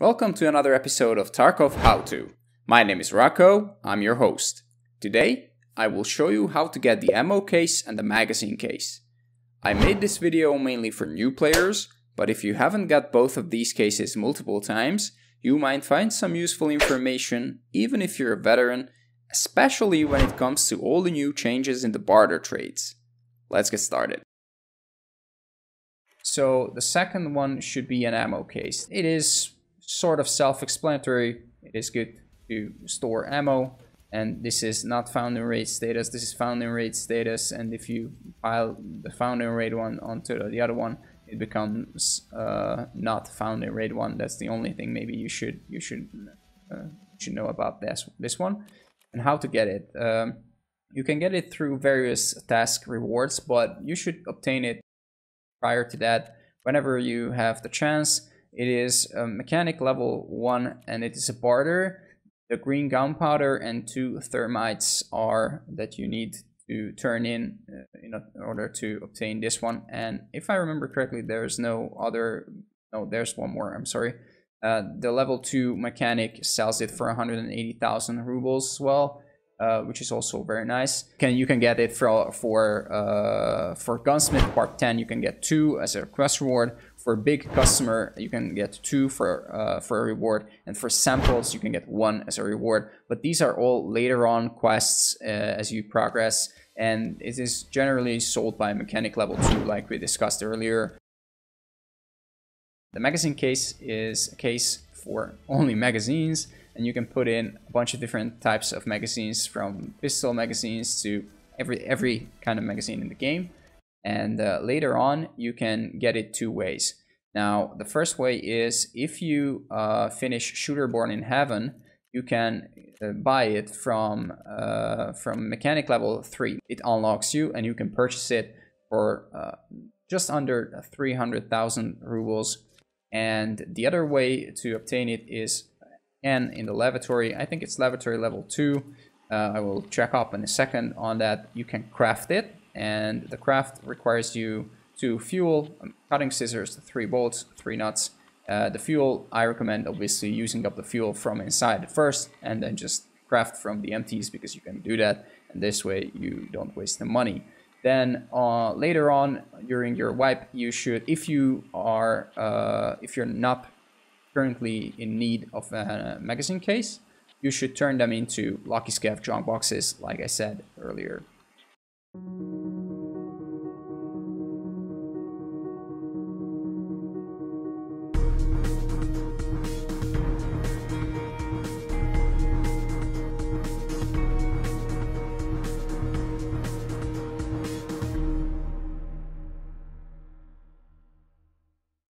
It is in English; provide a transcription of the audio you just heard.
Welcome to another episode of Tarkov How To. My name is Rocco, I'm your host. Today, I will show you how to get the ammo case and the magazine case. I made this video mainly for new players, but if you haven't got both of these cases multiple times, you might find some useful information even if you're a veteran, especially when it comes to all the new changes in the barter trades. Let's get started. So the second one should be an ammo case. It is sort of self-explanatory. It is good to store ammo and this is not found in raid status. This is found in raid status and if you pile the found in raid one onto the other one it becomes uh, not found in raid one. That's the only thing maybe you should you should uh, should know about this this one and how to get it. Um, you can get it through various task rewards but you should obtain it prior to that whenever you have the chance it is a mechanic level 1 and it is a barter. The green gunpowder and two thermites are that you need to turn in uh, in order to obtain this one. And if I remember correctly, there's no other, no, there's one more, I'm sorry. Uh, the level 2 mechanic sells it for 180,000 rubles as well. Uh, which is also very nice. Can you can get it for for uh, for gunsmith part 10 you can get two as a quest reward. For a big customer you can get two for uh, for a reward, and for samples you can get one as a reward. But these are all later on quests uh, as you progress, and it is generally sold by mechanic level two, like we discussed earlier. The magazine case is a case for only magazines and you can put in a bunch of different types of magazines from pistol magazines to every every kind of magazine in the game and uh, later on you can get it two ways. Now the first way is if you uh, finish shooter born in heaven you can uh, buy it from uh, from mechanic level 3 it unlocks you and you can purchase it for uh, just under 300,000 rubles. And the other way to obtain it is in the lavatory, I think it's lavatory level 2. Uh, I will check up in a second on that. You can craft it, and the craft requires you to fuel, um, cutting scissors, three bolts, three nuts. Uh, the fuel, I recommend obviously using up the fuel from inside first, and then just craft from the empties because you can do that, and this way you don't waste the money. Then uh, later on during your wipe, you should, if you are, uh, if you're not currently in need of a magazine case, you should turn them into Lucky Scav junk boxes, like I said earlier.